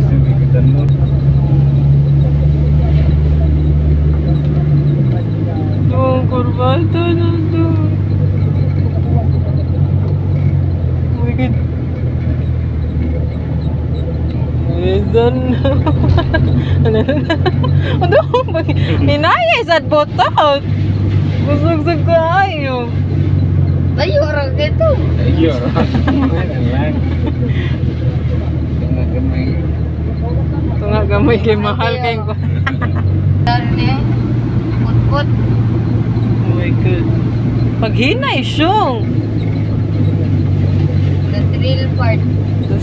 mo. Doon, kurbato na doon. Oh God. Reason. Ano na? Ano? Inaya sa botot. Busog-sog ka ayo. Layo orang gitu. Ayo. Ano gamay kay mahal kay ko. Dari put-put. Oh my God. Paghinay, syong. The thrill part. The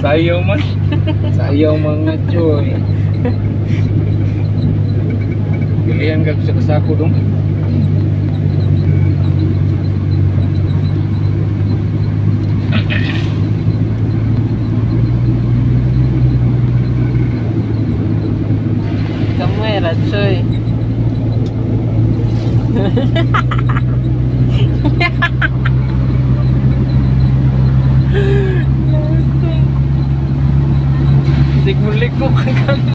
Sayaw man. Sayaw mga choy. Pilihan ka sa kasako dong. Kamera, choy. 構かかんない